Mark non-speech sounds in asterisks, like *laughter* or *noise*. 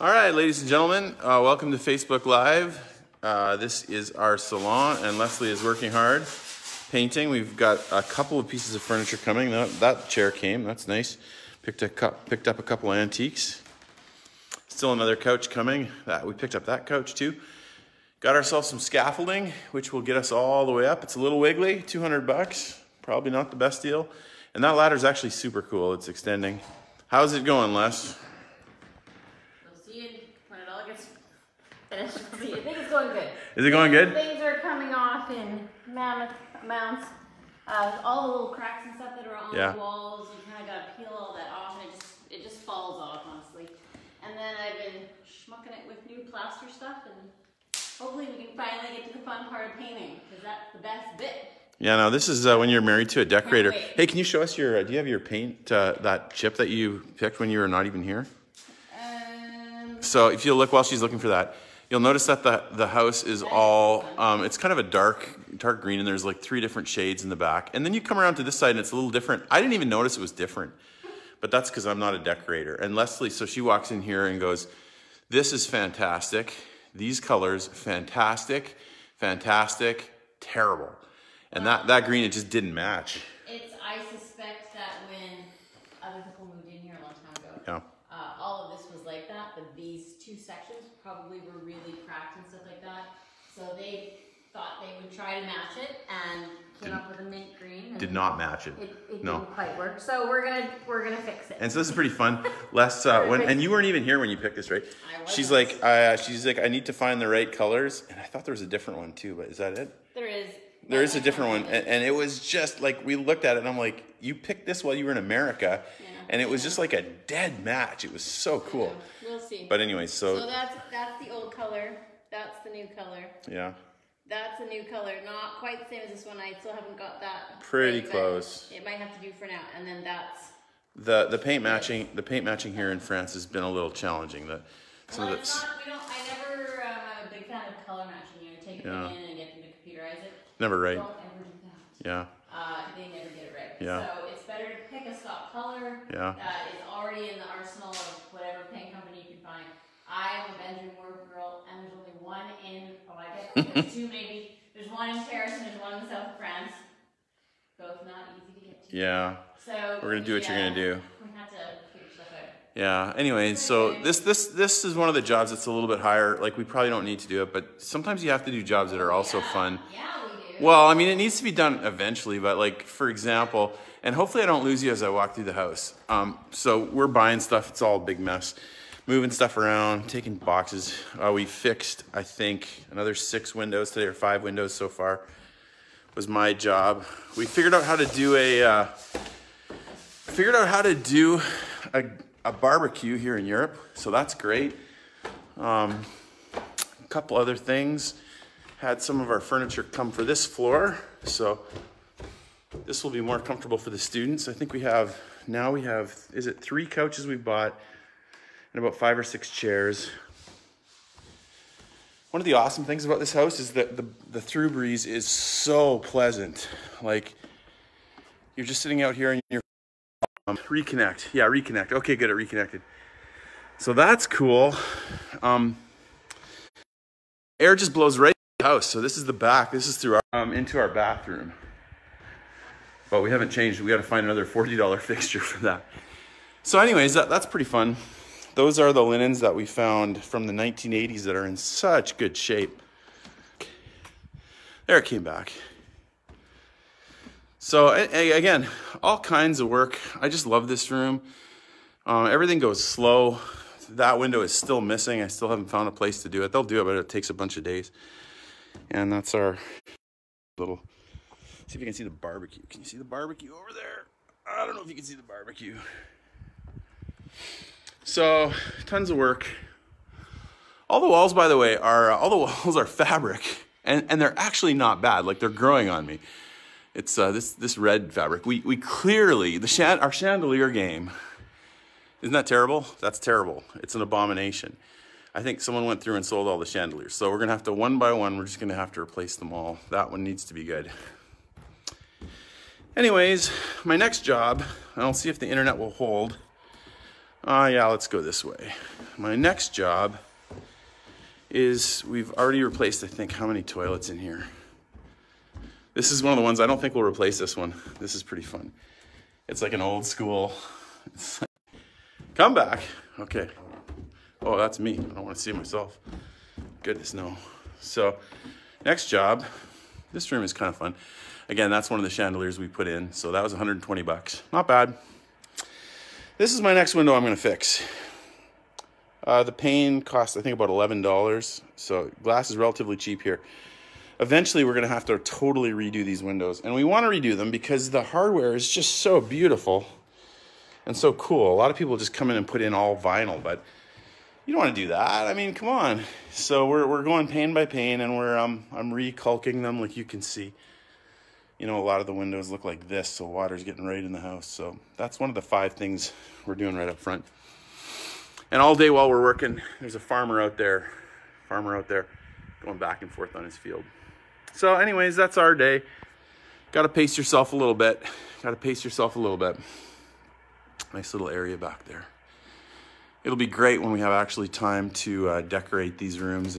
All right, ladies and gentlemen, uh, welcome to Facebook Live. Uh, this is our salon, and Leslie is working hard painting. We've got a couple of pieces of furniture coming. That, that chair came. That's nice. Picked, a, picked up a couple antiques. Still another couch coming. That We picked up that couch too. Got ourselves some scaffolding, which will get us all the way up. It's a little wiggly, 200 bucks. Probably not the best deal. And that ladder is actually super cool. It's extending. How's it going, Les? We'll see you when it all gets finished. We'll see. I think it's going good. Is it going good? Things are coming off in mammoth amounts. Uh, all the little cracks and stuff that are on Yeah. the walls, you kind of got to peel all that off, and it just it just falls off, honestly. And then I've been schmucking it with new plaster stuff, and hopefully we can finally get to the fun part of painting, because that's the best bit. Yeah, no, this is uh, when you're married to a decorator. Hey, can you show us your, uh, do you have your paint, uh, that chip that you picked when you were not even here? Um, So if you look while she's looking for that, you'll notice that the, the house is all, um, it's kind of a dark, dark green and there's like three different shades in the back. And then you come around to this side and it's a little different. I didn't even notice it was different, but that's because I'm not a decorator. And Leslie, so she walks in here and goes, this is fantastic. These colors, fantastic, fantastic, terrible. And that, that green, it just didn't match. it's I suspect that when other people moved in here a long time ago, Yeah. uh, all of this was like that, but these two sections probably were really cracked and stuff like that. So they thought they would try to match it and came up with a mint green. And Did not match it. It, it No. didn't quite work. So we're gonna we're gonna fix it. And so this is pretty fun. Les, uh, when and you weren't even here when you picked this, right? I She's wasn't. like, uh, she's like, I need to find the right colors, and I thought there was a different one too, but is that it? there is. There is a different one, and, and it was just like we looked at it, and I'm like, you picked this while you were in America, Yeah. And it was just like a dead match. It was so cool. We'll see. But anyway, so so that's that's the old color. That's the new color. yeah, That's a new color, not quite the same as this one. I still haven't got that. Pretty right, close. It might have to do for now, and then that's. the the paint matching the paint matching here in France has been a little challenging. The some Well, of the we don't, I never, um, I'm a big fan of color matching, you know, take Yeah. it in and get them to computerize it. never right. Don't ever do that. Yeah, Uh, they never get it right. Yeah. So it's better to pick a stock color Yeah. that is already in the arsenal of whatever paint company you can find. I am a Benjamin Moore girl, and there's only one in, oh, I guess there's *laughs* two maybe. There's one in Paris and there's one in the south of France. Both not easy to get to. yeah. So We're gonna do what we, you're gonna uh, do. We have to figure stuff out. Yeah. Anyway, so this this this is one of the jobs that's a little bit higher. Like we probably don't need to do it, but sometimes you have to do jobs that are also Yeah. fun. Yeah, we do. Well, I mean, it needs to be done eventually, but like for example, and hopefully I don't lose you as I walk through the house. Um, so we're buying stuff; it's all a big mess. Moving stuff around, taking boxes. Uh, we fixed, I think, another six windows today, or five windows so far. Was my job. We figured out how to do a. Uh, figured out how to do a, a barbecue here in Europe, so that's great. Um, a couple other things. Had some of our furniture come for this floor, so this will be more comfortable for the students. I think we have now we have is it three couches we bought and about five or six chairs. One of the awesome things about this house is that the, the through breeze is so pleasant. Like you're just sitting out here and you're um, reconnect. Yeah, reconnect. Okay, good. It reconnected. So that's cool. Um, air just blows right house. So this is the back. This is through our, um, into our bathroom. But we haven't changed. We got to find another forty dollar *laughs* fixture for that. So, anyways, that, that's pretty fun. Those are the linens that we found from the 1980s that are in such good shape. There it came back. So a- a- again, all kinds of work. I just love this room. Um, everything goes slow. That window is still missing. I still haven't found a place to do it. They'll do it, but it takes a bunch of days. And that's our little. See if you can see the barbecue. Can you see the barbecue over there? I don't know if you can see the barbecue. So, tons of work. All the walls, by the way, are all the *laughs* walls are fabric, and and they're actually not bad. Like they're growing on me. It's uh, this this red fabric. We we clearly the chan- our chandelier game. Isn't that terrible? That's terrible. It's an abomination. I think someone went through and sold all the chandeliers. So we're gonna have to one by one. We're just gonna have to replace them all. That one needs to be good. Anyways, my next job, and I'll see if the internet will hold. Ah, yeah, let's go this way. My next job is we've already replaced, I think, how many toilets in here? This is one of the ones, I don't think we'll replace this one. This is pretty fun. It's like an old school. Like, come back. Okay. Oh, that's me. I don't want to see myself. Goodness, no. So, next job. This room is kind of fun. Again, that's one of the chandeliers we put in. So that was 120 bucks. Not bad. This is my next window I'm going to fix. Uh, the pane cost, I think, about $11. So glass is relatively cheap here. Eventually, we're going to have to totally redo these windows. And we want to redo them because the hardware is just so beautiful and so cool. A lot of people just come in and put in all vinyl, but you don't want to do that. I mean, come on. So we're, we're going pane by pane and we're um, I'm recaulking them like you can see. You know, a lot of the windows look like this, so water's getting right in the house. So that's one of the five things we're doing right up front. And all day while we're working, there's a farmer out there, farmer out there going back and forth on his field. So anyways, that's our day. Got to pace yourself a little bit. Got to pace yourself a little bit. Nice little area back there. It'll be great when we have actually time to uh, decorate these rooms